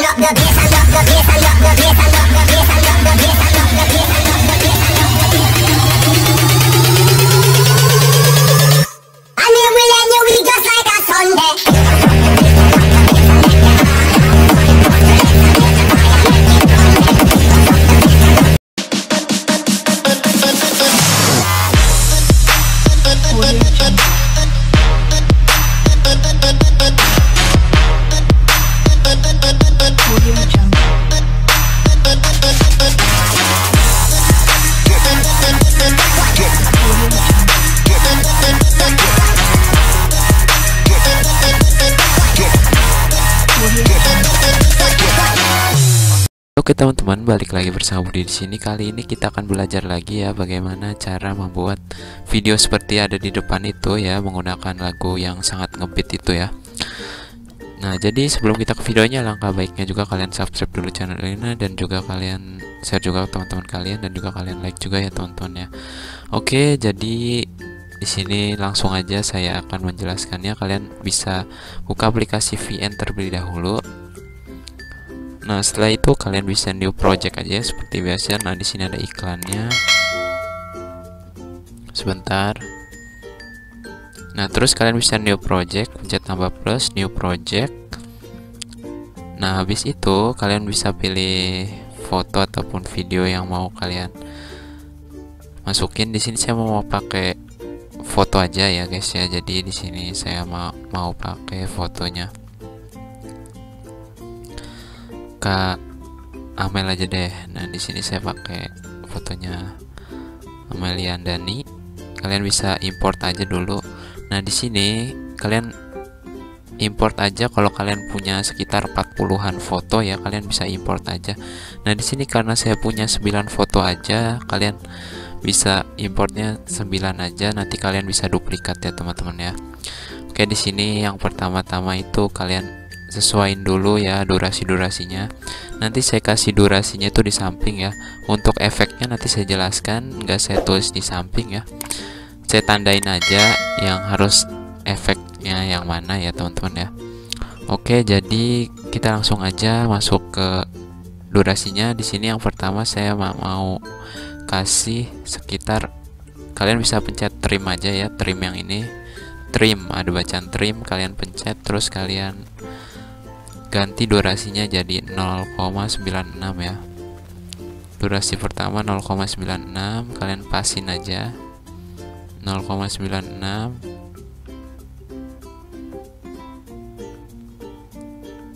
look, the bass, I love the bass, I the bass, I the bass, I the bass, I the bass, I the bass. Oke teman-teman, balik lagi bersama Budi di sini. Kali ini kita akan belajar lagi ya bagaimana cara membuat video seperti ada di depan itu ya menggunakan lagu yang sangat ngebeat itu ya. Nah, jadi sebelum kita ke videonya langkah baiknya juga kalian subscribe dulu channel ini dan juga kalian share juga ke teman-teman kalian dan juga kalian like juga ya teman-teman ya. Oke, jadi di sini langsung aja saya akan menjelaskannya. Kalian bisa buka aplikasi VN terlebih dahulu Nah, setelah itu kalian bisa new project aja seperti biasa. Nah, di sini ada iklannya. Sebentar. Nah, terus kalian bisa new project, pencet tambah plus, new project. Nah, habis itu kalian bisa pilih foto ataupun video yang mau kalian masukin. Di sini saya mau pakai foto aja ya, guys ya. Jadi di sini saya mau mau pakai fotonya. Kak Amel aja deh. Nah, di sini saya pakai fotonya Amelia Dani. Kalian bisa import aja dulu. Nah, di sini kalian import aja kalau kalian punya sekitar 40-an foto ya, kalian bisa import aja. Nah, di sini karena saya punya 9 foto aja, kalian bisa importnya 9 aja. Nanti kalian bisa duplikat ya, teman-teman ya. Oke, di sini yang pertama-tama itu kalian sesuaiin dulu ya durasi-durasinya. Nanti saya kasih durasinya itu di samping ya. Untuk efeknya nanti saya jelaskan nggak saya tulis di samping ya. Saya tandain aja yang harus efeknya yang mana ya teman-teman ya. Oke jadi kita langsung aja masuk ke durasinya. Di sini yang pertama saya mau kasih sekitar kalian bisa pencet trim aja ya trim yang ini. Trim ada bacaan trim kalian pencet terus kalian ganti durasinya jadi 0,96 ya. Durasi pertama 0,96 kalian pasin aja. 0,96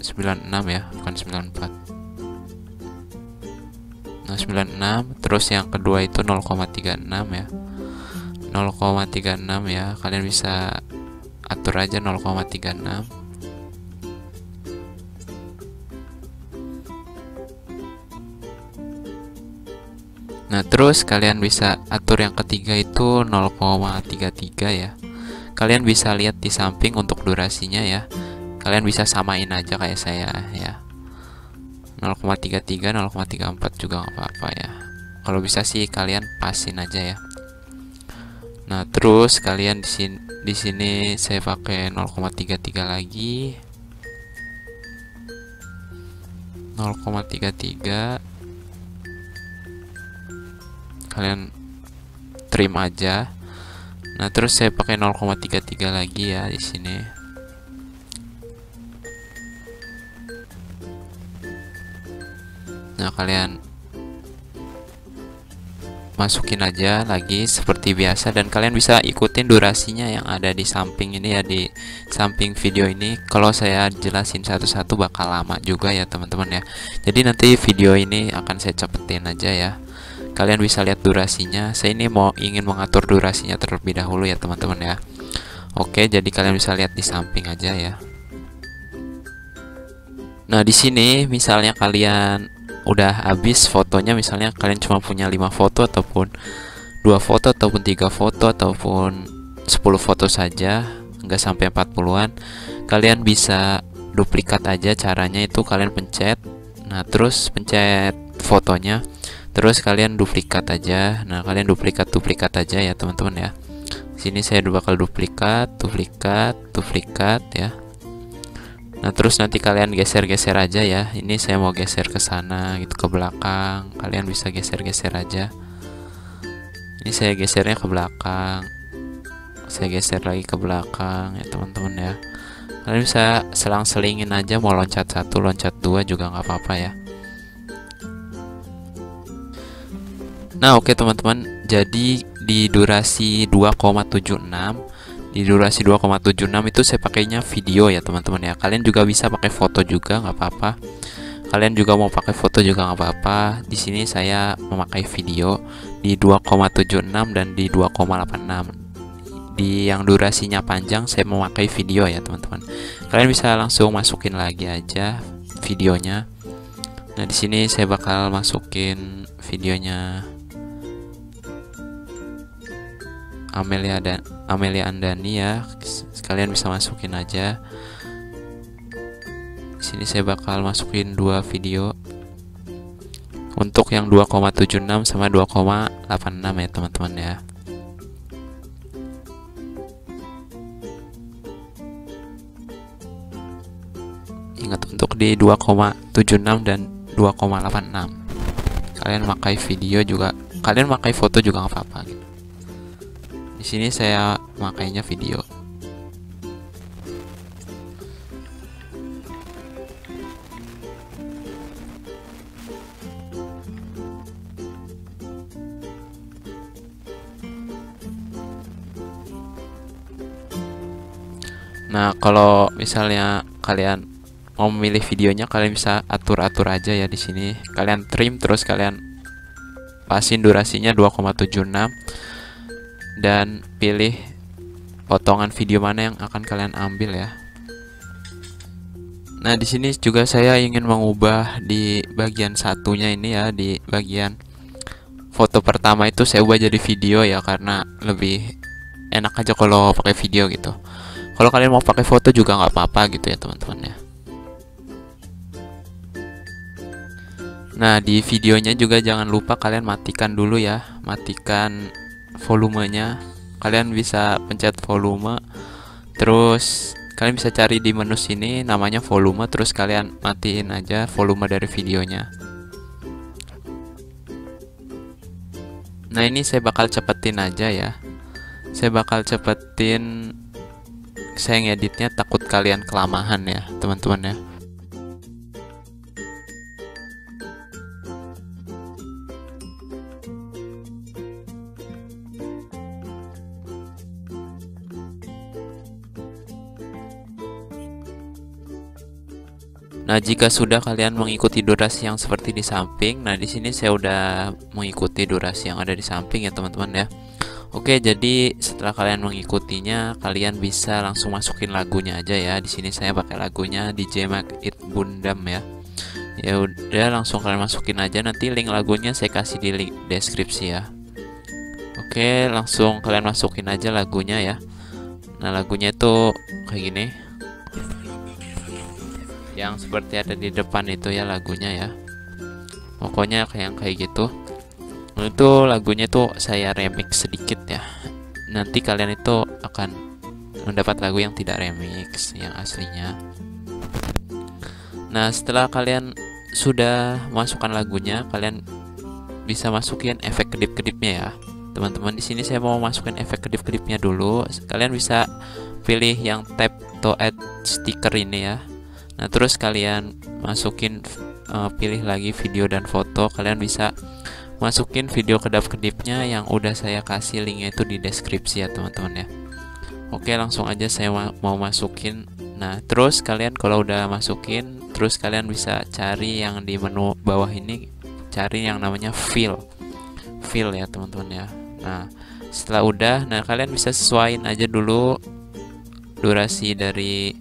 96 ya bukan 94 nah 96 terus yang kedua itu 0,36 ya. 0,36 ya kalian bisa atur aja 0,36 Nah, terus kalian bisa atur yang ketiga itu 0,33 ya. Kalian bisa lihat di samping untuk durasinya ya. Kalian bisa samain aja kayak saya ya. 0,33, 0,34 juga nggak apa-apa ya. Kalau bisa sih kalian pasin aja ya. Nah, terus kalian di sini di sini saya pakai 0,33 lagi. 0,33 kalian trim aja. Nah terus saya pakai 0,33 lagi ya di sini. Nah kalian masukin aja lagi seperti biasa dan kalian bisa ikutin durasinya yang ada di samping ini ya di samping video ini. Kalau saya jelasin satu-satu bakal lama juga ya teman-teman ya. Jadi nanti video ini akan saya cepetin aja ya kalian bisa lihat durasinya. Saya ini mau ingin mengatur durasinya terlebih dahulu ya teman-teman ya. Oke jadi kalian bisa lihat di samping aja ya. Nah di sini misalnya kalian udah habis fotonya misalnya kalian cuma punya 5 foto ataupun dua foto ataupun tiga foto ataupun 10 foto saja nggak sampai 40-an kalian bisa duplikat aja caranya. Itu kalian pencet. Nah terus pencet fotonya terus kalian duplikat aja nah kalian duplikat duplikat aja ya teman-teman ya sini saya bakal duplikat duplikat duplikat ya Nah, terus nanti kalian geser-geser aja ya. Ini saya mau geser ke sana gitu ke belakang. Kalian bisa geser-geser aja. Ini saya gesernya ke belakang. Saya geser lagi ke belakang ya, teman-teman ya. Kalian bisa selang-selingin aja mau loncat satu, loncat dua juga nggak apa-apa ya. Nah, oke teman-teman. Jadi di durasi 2,76 di durasi 2,76 itu saya pakainya video ya teman-teman ya. Kalian juga bisa pakai foto juga nggak apa-apa. Kalian juga mau pakai foto juga nggak apa-apa. Di sini saya memakai video di 2,76 dan di 2,86 di yang durasinya panjang saya memakai video ya teman-teman. Kalian bisa langsung masukin lagi aja videonya. Nah di sini saya bakal masukin videonya Amelia dan Amelia Andani ya. Sekalian bisa masukin aja. Sini saya bakal masukin dua video. Untuk yang 2,76 sama 2,86 ya teman-teman ya. Ingat untuk di 2,76 dan 2,86 kalian pakai video juga kalian pakai foto juga nggak apa-apa gitu di sini saya makainya video. Nah, kalau misalnya kalian mau memilih videonya, kalian bisa atur-atur aja ya di sini. Kalian trim terus kalian pasin durasinya 2,76 dan pilih potongan video mana yang akan kalian ambil ya. Nah, di sini juga saya ingin mengubah di bagian satunya ini ya, di bagian foto pertama itu saya ubah jadi video ya karena lebih enak aja kalau pakai video gitu. Kalau kalian mau pakai foto juga nggak apa-apa gitu ya teman-teman ya. Nah, di videonya juga jangan lupa kalian matikan dulu ya, matikan volumenya. Kalian bisa pencet volume. Terus kalian bisa cari di menu sini namanya volume. Terus kalian matiin aja volume dari videonya. Nah ini saya bakal cepetin aja ya. Saya bakal cepetin saya ngeditnya takut kalian kelamahan ya teman-teman ya Nah, jika sudah kalian mengikuti durasi yang seperti di samping, nah di sini saya udah mengikuti durasi yang ada di samping ya, teman-teman ya. Oke, jadi setelah kalian mengikutinya, kalian bisa langsung masukin lagunya aja ya. Di sini saya pakai lagunya DJ Make It Bundam ya. Ya udah langsung kalian masukin aja nanti link lagunya saya kasih di link deskripsi ya. Oke, langsung kalian masukin aja lagunya ya. Nah, lagunya itu kayak gini yang seperti ada di depan itu ya lagunya ya. Pokoknya kayak kayak gitu. Itu lagunya tuh saya remix sedikit ya. Nanti kalian itu akan mendapat lagu yang tidak remix yang aslinya. Nah setelah kalian sudah masukkan lagunya kalian bisa masukin efek kedip-kedipnya ya. Teman-teman di sini saya mau masukin efek kedip-kedipnya dulu. Kalian bisa pilih yang tab to add sticker ini ya Nah, terus kalian masukin uh, pilih lagi video dan foto. Kalian bisa masukin video kedap-kedipnya yang udah saya kasih linknya itu di deskripsi ya, teman-teman ya. Oke, langsung aja saya mau masukin. Nah, terus kalian kalau udah masukin, terus kalian bisa cari yang di menu bawah ini, cari yang namanya fill. Fill ya, teman-teman ya. Nah, setelah udah, nah kalian bisa sesuaiin aja dulu durasi dari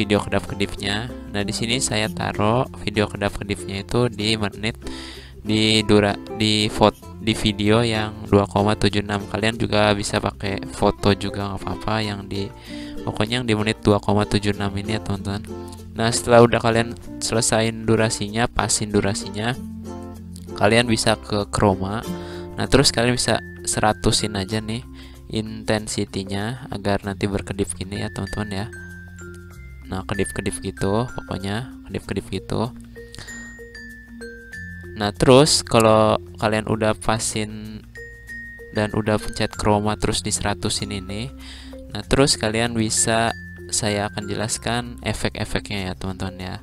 video kedap-kedipnya. Nah, di sini saya taruh video kedap-kedipnya itu di menit di dura di foto di video yang 2,76 kalian juga bisa pakai foto juga nggak apa-apa yang di pokoknya yang di menit 2,76 ini ya teman-teman. Nah setelah udah kalian selesain durasinya pasin durasinya kalian bisa ke chroma. Nah terus kalian bisa seratusin aja nih intensitinya agar nanti berkedip gini ya teman-teman ya nah kedip-kedip gitu pokoknya kedip-kedip gitu nah terus kalau kalian udah pasin dan udah pencet chroma terus di 100 ini nih nah terus kalian bisa saya akan jelaskan efek-efeknya ya teman-teman ya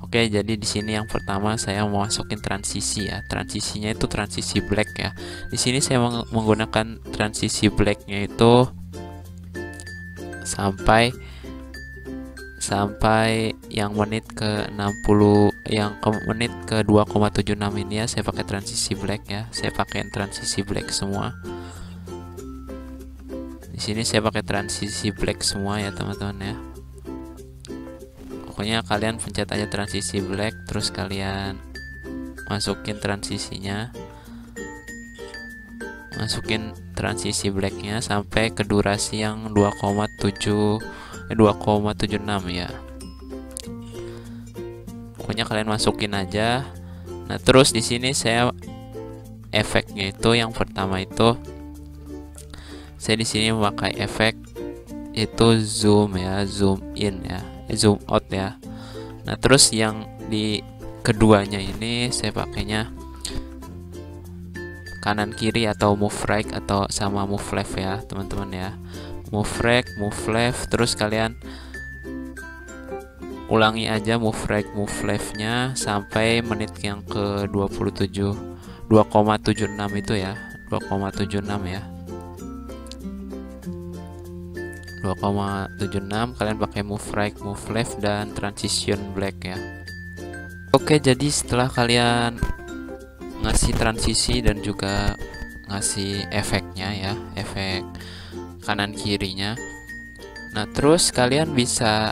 Oke, jadi di sini yang pertama saya mau masukin transisi ya. Transisinya itu transisi black ya. Di sini saya meng menggunakan transisi blacknya itu sampai sampai yang menit ke 60 yang ke menit ke 2,76 ini ya saya pakai transisi black ya. Saya pakai transisi black semua. Di sini saya pakai transisi black semua ya teman-teman ya. Pokoknya kalian pencet aja transisi black terus kalian masukin transisinya. Masukin transisi blacknya sampai ke durasi yang 2,7 eh, 2,76 ya. Pokoknya kalian masukin aja. Nah terus di sini saya efeknya itu yang pertama itu saya di sini memakai efek itu zoom ya zoom in ya zoom out ya. Nah terus yang di keduanya ini saya pakainya kanan kiri atau move right atau sama move left ya teman-teman ya move right move left terus kalian ulangi aja move right move leftnya sampai menit yang ke 27 2,76 itu ya 2,76 ya. 2,76 kalian pakai move right move left dan transition black ya. Oke jadi setelah kalian ngasih transisi dan juga ngasih efeknya ya efek kanan kirinya nah terus kalian bisa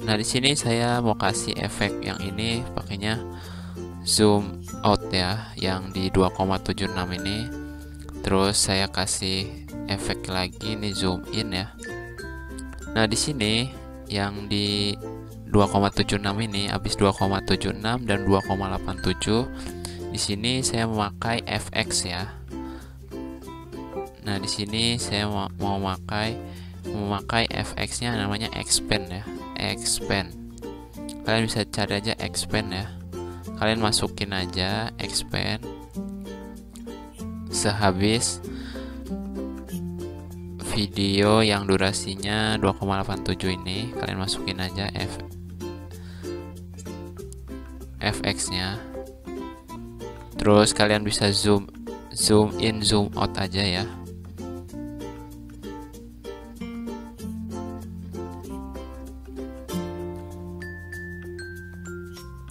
nah di sini saya mau kasih efek yang ini pakainya zoom out ya yang di 2,76 ini terus saya kasih efek lagi nih zoom in ya. Nah, di sini yang di 2,76 ini habis 2,76 dan 2,87. Di sini saya memakai fx ya. Nah, di sini saya mau, memakai memakai fx-nya namanya expand ya. Expand. Kalian bisa cari aja expand ya. Kalian masukin aja expand sehabis video yang durasinya 2,87 ini kalian masukin aja F fx nya terus kalian bisa zoom zoom in zoom out aja ya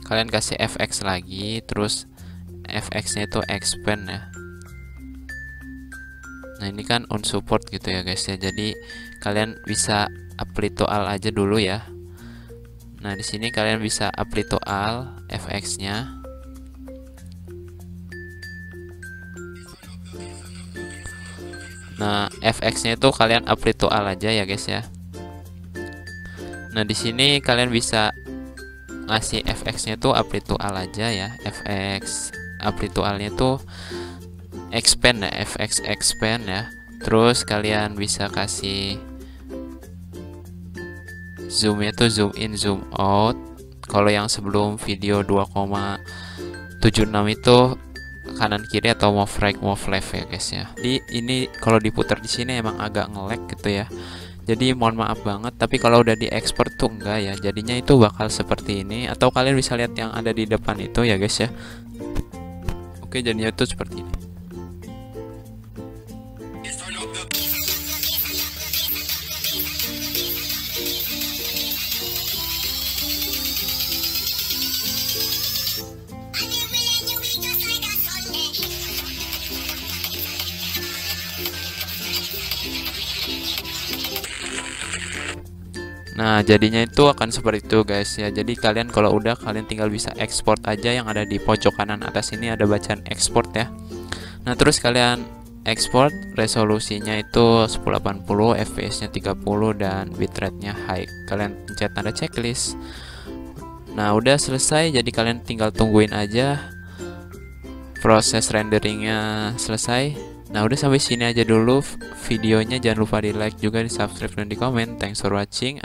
kalian kasih fx lagi terus fx nya itu expand ya Nah ini kan on support gitu ya guys ya. Jadi kalian bisa apply to all aja dulu ya. Nah di sini kalian bisa apply to all fx-nya. Nah fx-nya itu kalian apply to all aja ya guys ya. Nah di sini kalian bisa ngasih fx-nya to all aja ya. fx all-nya tuh expand ya fx expand ya. Terus kalian bisa kasih zoomnya tuh zoom in zoom out. Kalau yang sebelum video 2,76 itu kanan kiri atau move right move left ya guys ya. Di ini kalau diputar di sini emang agak ngelag gitu ya jadi mohon maaf banget tapi kalau udah diekspor tuh enggak ya. Jadinya itu bakal seperti ini. Atau kalian bisa lihat yang ada di depan itu ya guys ya. Oke jadinya itu seperti ini Nah, jadinya itu akan seperti itu guys ya. Jadi kalian kalau udah kalian tinggal bisa ekspor aja yang ada di pojok kanan atas ini ada bacaan ekspor ya. Nah, terus kalian ekspor resolusinya itu 1080, fps-nya 30 dan bitrate-nya high. Kalian pencet tanda checklist. Nah, udah selesai jadi kalian tinggal tungguin aja proses renderingnya selesai. Nah udah sampai sini aja dulu videonya jangan lupa di like juga di subscribe dan di komen thanks for watching